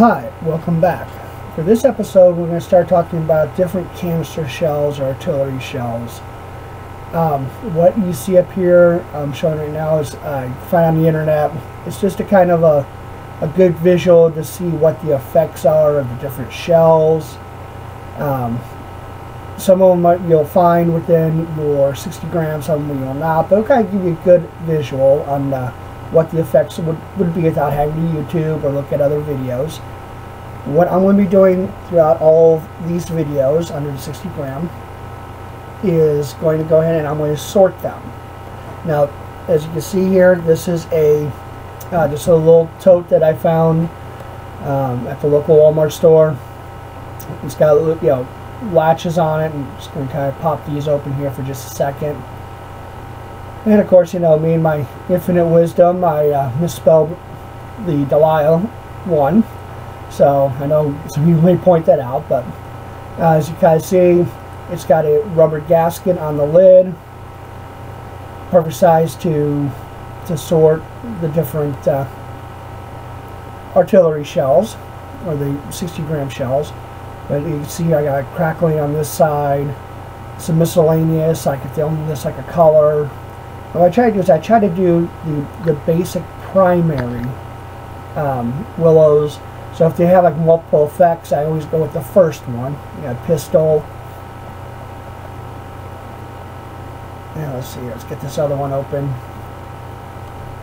Hi, welcome back. For this episode, we're going to start talking about different canister shells or artillery shells. Um, what you see up here, I'm showing right now, is uh, you find on the internet. It's just a kind of a, a good visual to see what the effects are of the different shells. Um, some of them you'll find within your 60 grams, some of them you'll not, but it'll kind of give you a good visual on uh, what the effects would, would be without having to YouTube or look at other videos. What I'm going to be doing throughout all these videos under the 60 gram is going to go ahead and I'm going to sort them. Now, as you can see here, this is a uh, just a little tote that I found um, at the local Walmart store. It's got you know latches on it, and I'm just going to kind of pop these open here for just a second. And of course, you know, me and my infinite wisdom, I uh, misspelled the Deliah one. So I know some of you may point that out, but uh, as you guys see, it's got a rubber gasket on the lid, perfect size to to sort the different uh, artillery shells, or the 60 gram shells. But you can see I got crackling on this side, some miscellaneous, I could fill in this like a color, what I try to do is I try to do the, the basic primary um, willows. So if they have like multiple effects, I always go with the first one. You know, pistol. Yeah, let's see. Let's get this other one open.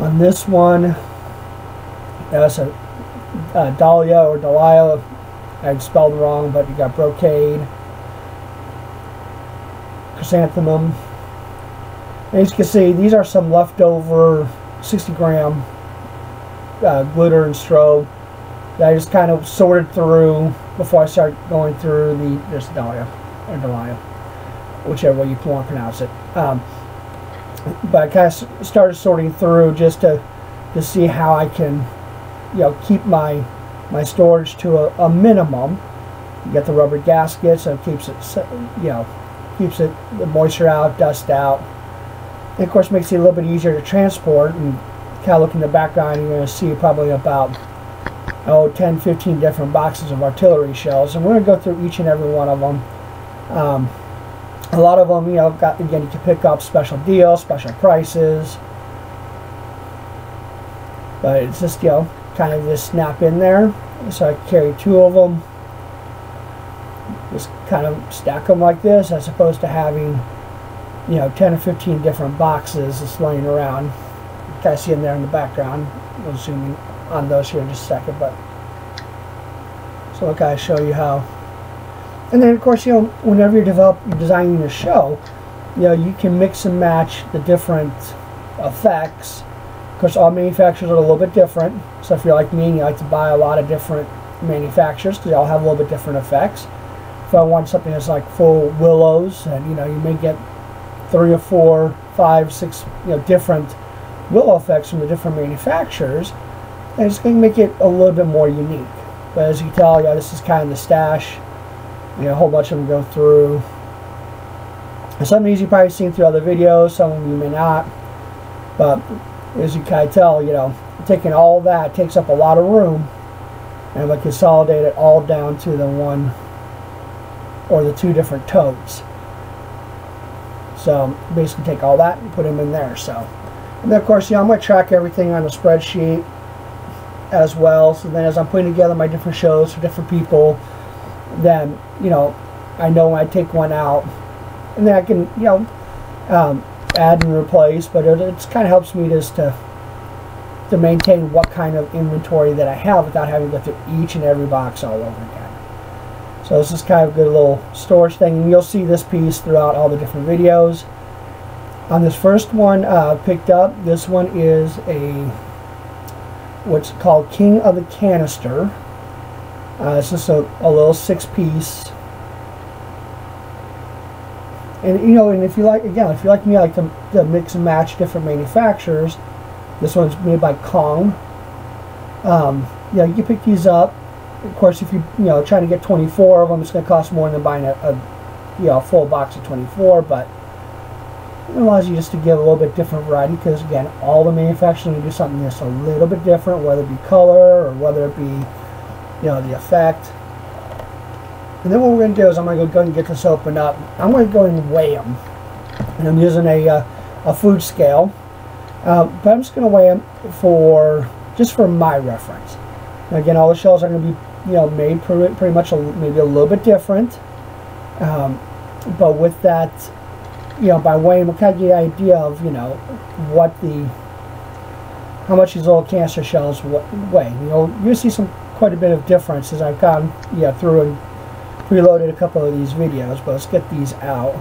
On this one, that's a, a Dahlia or Delilah. I spelled wrong, but you got brocade, chrysanthemum, as you can see, these are some leftover 60 gram uh, glitter and strobe that I just kind of sorted through before I start going through the this Dahlia or Dahlia, whichever way you want to pronounce it. Um, but I kind of started sorting through just to to see how I can, you know, keep my my storage to a, a minimum. You get the rubber gasket, so it keeps it, you know, keeps it the moisture out, dust out. And of course makes it a little bit easier to transport and kind of look in the background you're going to see probably about oh 10 15 different boxes of artillery shells and we're going to go through each and every one of them. Um, a lot of them you know got again you can pick up special deals special prices. But it's just you know kind of just snap in there so I carry two of them just kind of stack them like this as opposed to having you know, 10 or 15 different boxes just laying around. You of see them there in the background. We'll zoom on those here in just a second, but so I'll kind of show you how. And then, of course, you know, whenever you're developing, designing a show, you know, you can mix and match the different effects. Of course, all manufacturers are a little bit different. So if you're like me and you like to buy a lot of different manufacturers, because they all have a little bit different effects. If I want something that's like full willows, and you know, you may get three or four, five, six, you know, different willow effects from the different manufacturers, and it's going to make it a little bit more unique. But as you can tell, yeah, this is kind of the stash. You know, a whole bunch of them go through. Some of these you've probably seen through other videos, some of you may not. But as you of tell, you know, taking all that takes up a lot of room. And we consolidate it all down to the one or the two different totes. So basically take all that and put them in there. So, and then of course, you know, I'm going to track everything on a spreadsheet as well. So then as I'm putting together my different shows for different people, then, you know, I know when I take one out, and then I can, you know, um, add and replace, but it it's kind of helps me just to to maintain what kind of inventory that I have without having to go through each and every box all over again. So this is kind of a good little storage thing. And you'll see this piece throughout all the different videos. On this first one uh, picked up, this one is a what's called King of the Canister. Uh, it's just a, a little six piece. And you know, and if you like, again, if you like me, I like to, to mix and match different manufacturers. This one's made by Kong. Um, yeah, you can pick these up of course, if you you know trying to get 24 of them, it's going to cost more than buying a, a you know full box of 24. But it allows you just to get a little bit different variety because again, all the manufacturers do something that's a little bit different, whether it be color or whether it be you know, the effect. And then what we're going to do is I'm going to go and get this opened up. I'm going to go and weigh them. And I'm using a, uh, a food scale. Uh, but I'm just going to weigh them for, just for my reference. And again, all the shells are going to be, you know, made pretty, pretty much a, maybe a little bit different. Um, but with that, you know, by of get the idea of, you know, what the, how much these little canister shells weigh. You know, you see some quite a bit of difference as I've gone, you know, through and preloaded a couple of these videos, but let's get these out.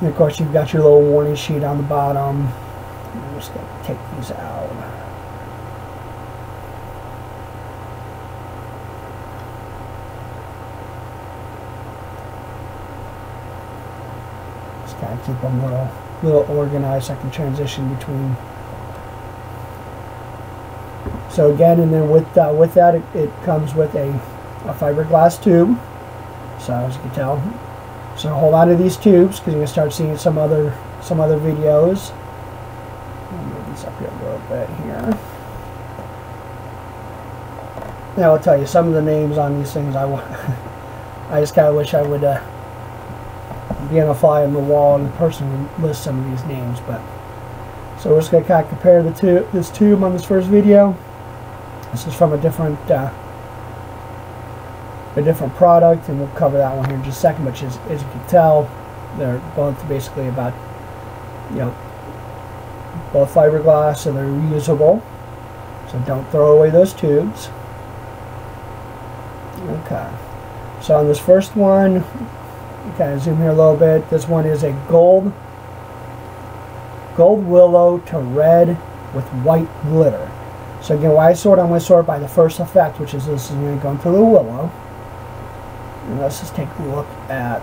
And of course, you've got your little warning sheet on the bottom. I'm just going to take these out. Of keep them a little, little organized. I can transition between so again, and then with uh, with that, it, it, comes with a, a fiberglass tube. So as you can tell, so hold on to these tubes because you're gonna start seeing some other some other videos. move these up here a little bit here. Now I'll tell you some of the names on these things. I want. I just kind of wish I would uh, be on a fly on the wall and personally list some of these names, but. So we're just going to kind of compare the two, this tube on this first video. This is from a different uh, a different product, and we'll cover that one here in just a second. But as, as you can tell, they're both basically about you know both fiberglass, so they're reusable. So don't throw away those tubes. Okay. So on this first one, kind of zoom here a little bit. This one is a gold gold willow to red with white glitter. So again, why I sort, I'm going to sort by the first effect, which is this is going to go into the willow. And let's just take a look at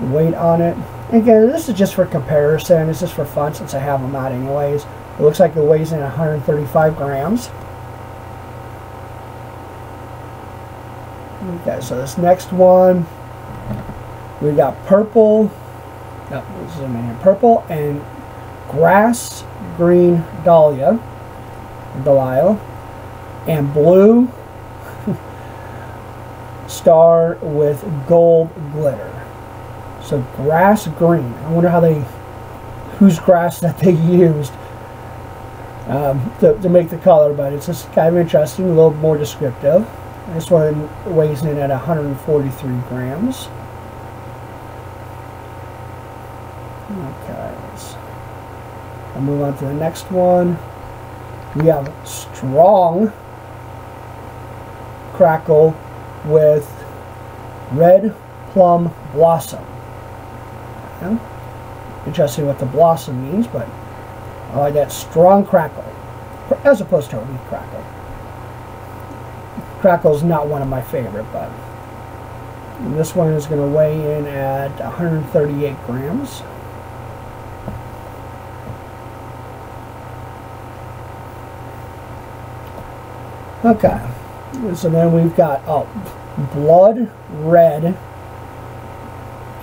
weight on it. Again, this is just for comparison. This is for fun since I have them out anyways. It looks like it weighs in 135 grams. Okay, so this next one, we got purple, oh, zoom in here, purple and grass green dahlia, dahlia, and blue star with gold glitter. So grass green. I wonder how they, whose grass that they used um, to, to make the color, but it's just kind of interesting, a little more descriptive. This one weighs in at 143 grams. Okay, I'll move on to the next one. We have strong crackle with red plum blossom. Yeah. Interesting what the blossom means, but I like that strong crackle as opposed to a weak crackle. Crackle is not one of my favorite, but this one is going to weigh in at 138 grams. Okay, so then we've got oh, blood red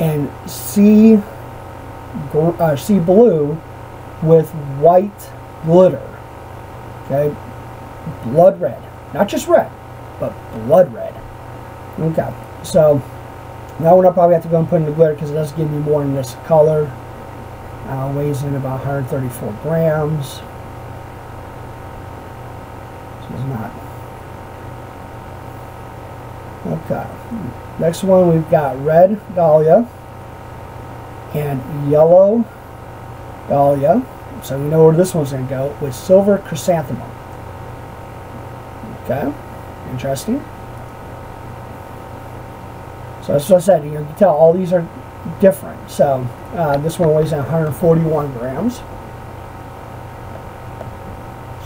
and sea uh, sea blue with white glitter. Okay, blood red, not just red, but blood red. Okay, so that one I'll probably have to go and put in the glitter because it does give me more in this color. Uh, weighs in about 134 grams. So it's not Okay. Next one we've got red dahlia and yellow dahlia. So we know where this one's going to go with silver chrysanthemum. Okay. Interesting. So as I said, you can tell all these are different. So uh, this one weighs 141 grams.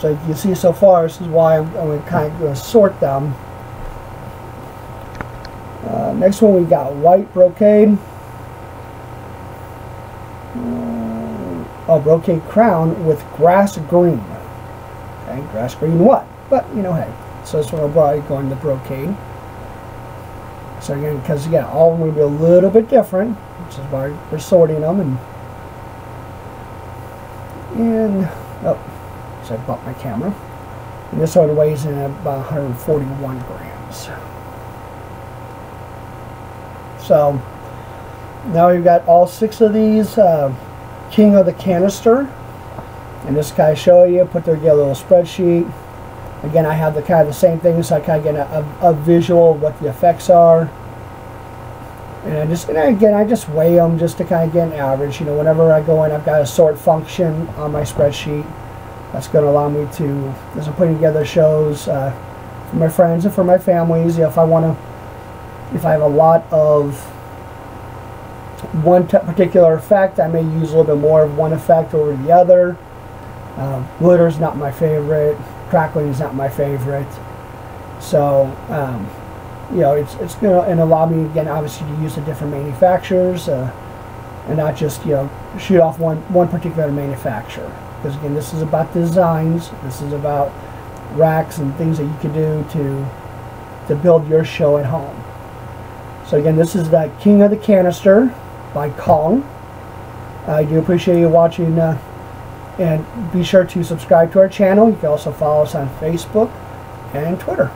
So you can see so far, this is why I'm, I'm going to kind of sort them uh, next one we got white brocade. Uh, a brocade crown with grass green. Okay, grass green what? But, you know, hey. So this one will probably go into brocade. So again, because again, all of them will be a little bit different, which is why we're sorting them. And, and So I bumped my camera. And this one weighs in about 141 grams. So now we've got all six of these uh, King of the Canister. And this guy show you, put a little spreadsheet. Again, I have the kind of the same thing, so I kind of get a, a, a visual of what the effects are. And I just, and again, I just weigh them just to kind of get an average. You know, whenever I go in, I've got a sort function on my spreadsheet. That's going to allow me to, as I'm putting together shows uh, for my friends and for my families, if I want to, if I have a lot of one particular effect, I may use a little bit more of one effect over the other. Uh, glitter is not my favorite. Crackling is not my favorite. So, um, you know, it's it's going to allow me again, obviously, to use the different manufacturers uh, and not just you know shoot off one one particular manufacturer. Because again, this is about designs. This is about racks and things that you can do to to build your show at home. So again, this is the King of the Canister by Kong. I do appreciate you watching. Uh, and be sure to subscribe to our channel. You can also follow us on Facebook and Twitter.